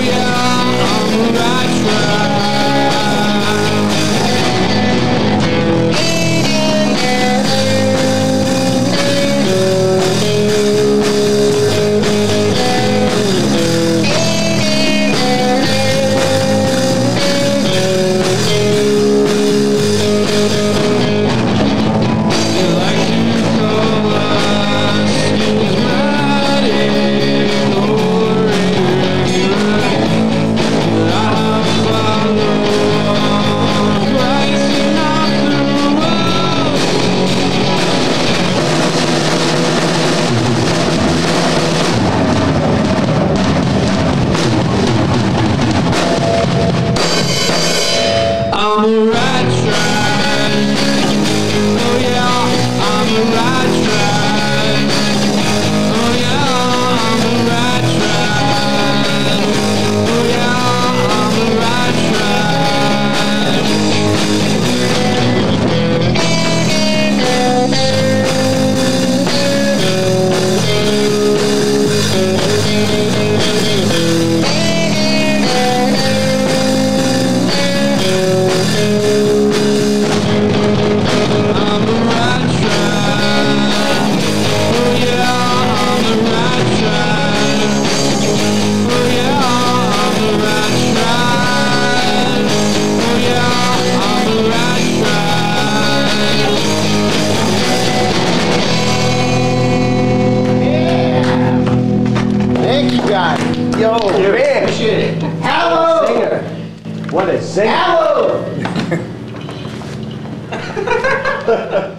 yeah, I'm right. Man. Hello. Singer. What a singer. Hello.